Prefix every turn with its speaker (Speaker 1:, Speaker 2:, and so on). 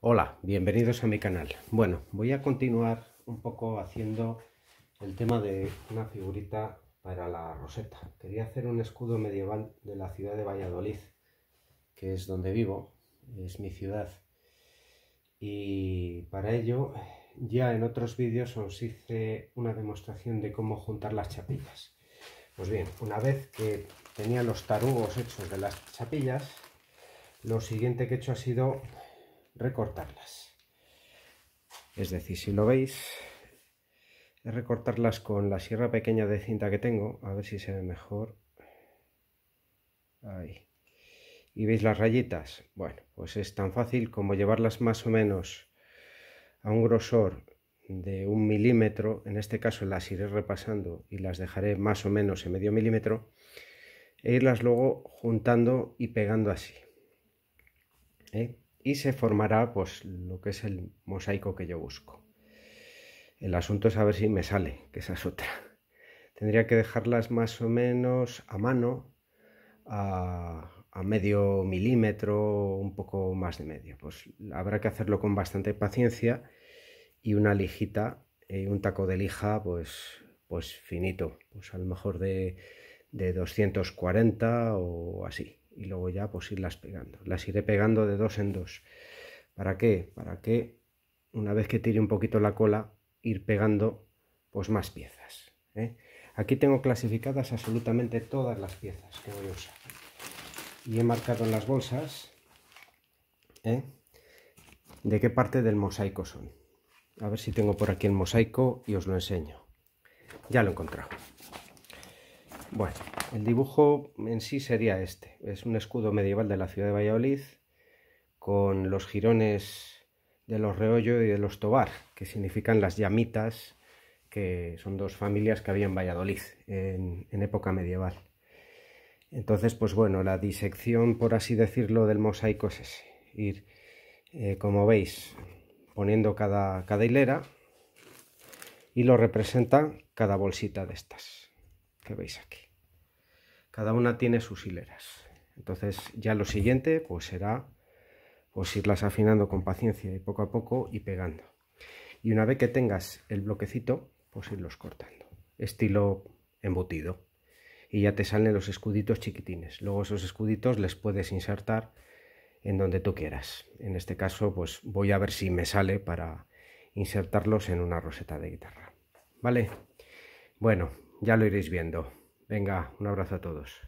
Speaker 1: Hola, bienvenidos a mi canal. Bueno, voy a continuar un poco haciendo el tema de una figurita para la roseta. Quería hacer un escudo medieval de la ciudad de Valladolid, que es donde vivo, es mi ciudad. Y para ello, ya en otros vídeos os hice una demostración de cómo juntar las chapillas. Pues bien, una vez que tenía los tarugos hechos de las chapillas, lo siguiente que he hecho ha sido recortarlas. Es decir, si lo veis, es recortarlas con la sierra pequeña de cinta que tengo, a ver si se ve mejor. Ahí. ¿Y veis las rayitas? Bueno, pues es tan fácil como llevarlas más o menos a un grosor de un milímetro, en este caso las iré repasando y las dejaré más o menos en medio milímetro, e irlas luego juntando y pegando así. ¿Eh? Y se formará pues lo que es el mosaico que yo busco. El asunto es a ver si me sale, que esa es otra. Tendría que dejarlas más o menos a mano, a, medio milímetro, un poco más de medio. Pues habrá que hacerlo con bastante paciencia y una lijita, y eh, un taco de lija, pues, pues finito, pues a lo mejor de, de 240 o así y luego ya pues irlas pegando. Las iré pegando de dos en dos. ¿Para qué? Para que una vez que tire un poquito la cola, ir pegando pues más piezas. ¿eh? Aquí tengo clasificadas absolutamente todas las piezas que voy a usar. Y he marcado en las bolsas ¿eh? de qué parte del mosaico son. A ver si tengo por aquí el mosaico y os lo enseño. Ya lo he encontrado. Bueno, el dibujo en sí sería este. Es un escudo medieval de la ciudad de Valladolid con los jirones de los Reollo y de los Tobar, que significan las llamitas, que son dos familias que había en Valladolid en, época medieval. Entonces, pues bueno, la disección, por así decirlo, del mosaico es ese. Ir, eh, como veis, poniendo cada, cada hilera y lo representa cada bolsita de estas que veis aquí. Cada una tiene sus hileras. Entonces ya lo siguiente pues será pues irlas afinando con paciencia y poco a poco y pegando. Y una vez que tengas el bloquecito, pues irlos cortando. Estilo embutido. Y ya te salen los escuditos chiquitines. Luego esos escuditos les puedes insertar en donde tú quieras. En este caso, pues voy a ver si me sale para insertarlos en una roseta de guitarra. ¿Vale? Bueno, ya lo iréis viendo. Venga, un abrazo a todos.